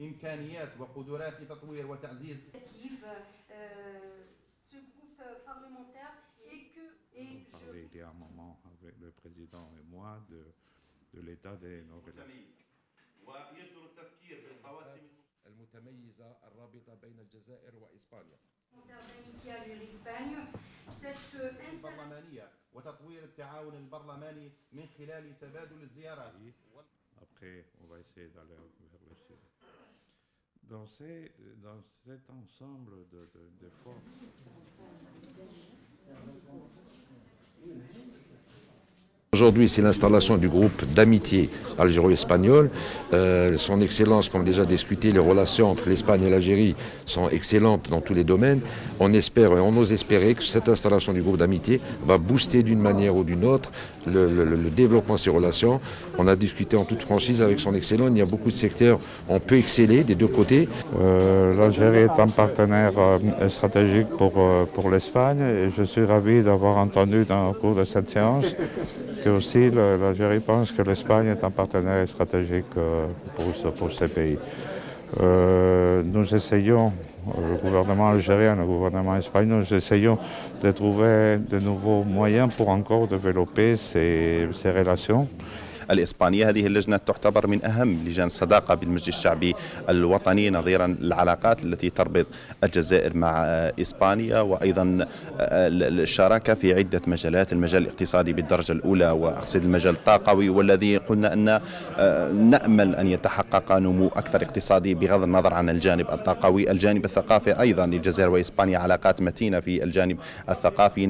إمكانيات وقدرات لتطوير وتعزيز euh, ce groupe parlementaire et que et On je parlait il y a un moment avec le président et moi de, de l'état des Nouvelles. ويجدر التفكير بالقواسم المتميزة الرابطة بين الجزائر وإسبانيا d'amitié avec l'Espagne. Cette euh, installation البرلمانية وتطوير التعاون البرلماني من خلال تبادل الزيارات après, on va essayer d'aller vers le sud. Dans, ces, dans cet ensemble de, de, de forces, Aujourd'hui, c'est l'installation du groupe d'amitié algéro-espagnol. Euh, son excellence, comme déjà discuté, les relations entre l'Espagne et l'Algérie sont excellentes dans tous les domaines. On espère et on ose espérer que cette installation du groupe d'amitié va booster d'une manière ou d'une autre le, développement de ces relations. On a discuté en toute franchise avec son excellence. Il y a beaucoup de secteurs, on peut exceller des deux côtés. Euh, L'Algérie est un partenaire euh, stratégique pour, euh, pour l'Espagne et je suis ravi d'avoir entendu dans le cours de cette séance que aussi l'Algérie pense que l'Espagne est un partenaire stratégique euh, pour, ce- pour ces pays. Euh, nous essayons, euh, le gouvernement algérien, le gouvernement espagnol, nous essayons de trouver de nouveaux moyens pour encore développer ces relations. الإسبانية. هذه اللجنة تعتبر من أهم لجان الصداقة بالمجلس الشعبي الوطني نظيرا للعلاقات التي تربط الجزائر مع إسبانيا وأيضا الشراكة في عدة مجالات المجال الاقتصادي بالدرجة الأولى وأقصد المجال الطاقوي والذي قلنا أن نأمل أن يتحقق نمو أكثر اقتصادي بغض النظر عن الجانب الطاقوي. الجانب الثقافي أيضا للجزائر وإسبانيا علاقات متينة في الجانب الثقافي.